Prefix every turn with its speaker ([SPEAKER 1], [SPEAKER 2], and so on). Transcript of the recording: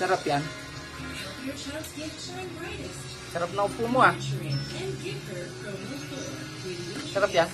[SPEAKER 1] Sarap yan. Sarap na upo mo ah. Sarap yan.